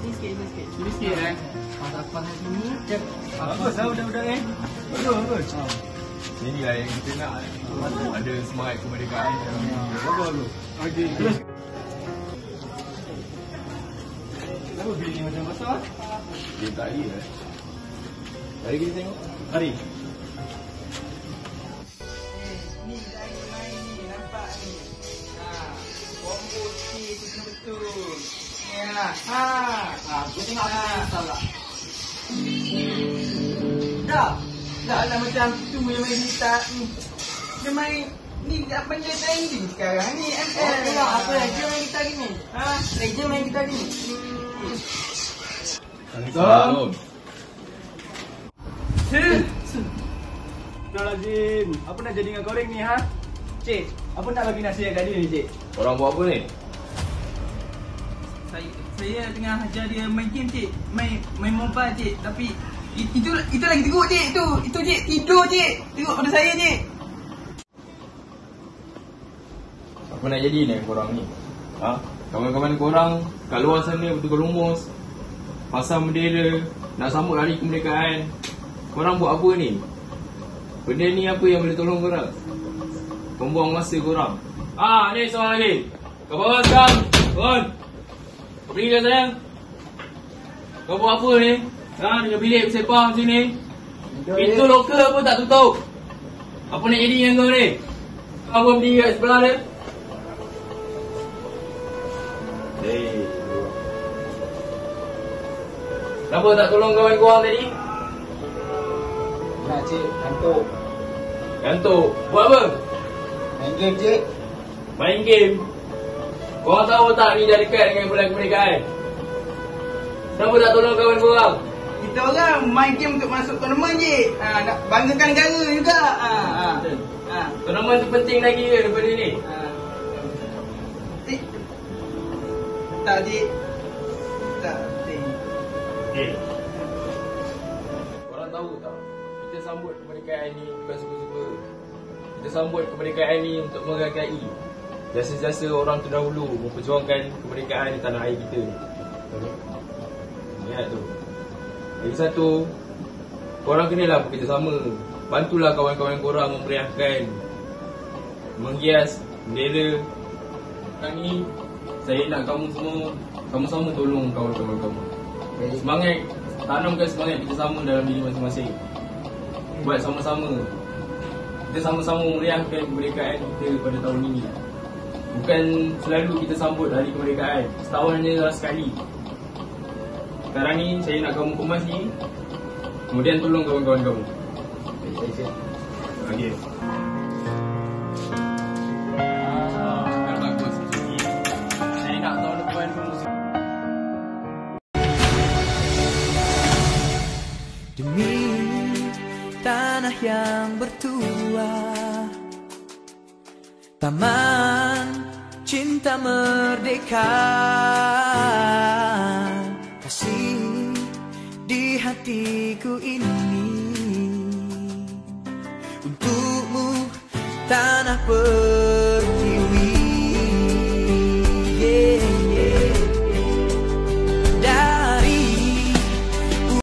sikit, sini sikit. Sini sikit eh. Pas apa sini? Cep. Bagus lah budak-budak eh. Bagus, bagus. Inilah yang kita nak Ada semangat kemerdekaan Bagus, bagus. Okey. Terus. Kenapa bilik ni macam besar? Dia tak ada eh Mari kita tengok Mari. Ni lah. Ha. Ha, kita tengok ha. salah. Dah. Dah lah macam tu yang main gitar ni. Dia main ni apa trending sekarang ni ML. Oh, tengok apa Raja main gitar gini. Ha? Raja main gitar gini. Hmm. Assalamualaikum. Astagfirullahaladzim. Apa nak jadi dengan koreng ni ha? Cik, apa nak bagi nasihat kat dia ni cik? Orang buat apa ni? Saya saya tengah ajar dia main game cik. Main main mobile cik. Tapi itu itu lagi teruk cik. Itu itu cik tidur cik. Tengok pada saya cik. Apa nak jadi ni korang ni? Ha? Kawan-kawan korang kat luar sana betul rumus Pasal bendera Nak sambut hari kemerdekaan Korang buat apa ni? Benda ni apa yang boleh tolong korang? Pembuang masa korang Ah, ni seorang lagi Kau bawa sekarang Kau pergi ke sayang Kau buat apa ni? Ha, dengan bilik bersepah macam ni Pintu lokal pun tak tutup Apa nak jadi dengan kau ni? Kau pun berdiri kat sebelah dia Hey. Kenapa tak tolong kawan korang tadi? Nak cik, kantuk. Gantuk. Buat apa? Main game cik. Main game. Korang tahu tak ni dah dekat dengan bulan kemerdekaan? Kenapa tak tolong kawan korang? Kita orang main game untuk masuk tournament cik. Ha, nak banggakan negara juga. Ha, ha. Ha. Tournament tu penting lagi ke daripada ni? ha. Cik. Tak cik. Tak penting. Okay. Korang tahu tak? Kita sambut kemerdekaan ni bukan suka-suka. Kita sambut kemerdekaan ni untuk menghargai jasa-jasa orang terdahulu memperjuangkan kemerdekaan di tanah air kita ni. Ingat tu. Lagi satu, korang kenalah bekerjasama. Bantulah kawan-kawan korang memeriahkan, menghias bendera. Sekarang ni, saya nak kamu semua, kamu sama tolong kawan-kawan kamu. Semangat, tanamkan semangat bersama dalam diri masing-masing. Buat sama-sama. Kita sama-sama meriahkan kemerdekaan kita pada tahun ini. Bukan selalu kita sambut hari kemerdekaan. Setahun hanya sekali. Sekarang ni saya nak kamu kemas ni. Kemudian tolong kawan-kawan kamu. Tahun depan kamu Demi tanah yang bertuah cinta merdeka. Kasih di hatiku ini. Untukmu tanah per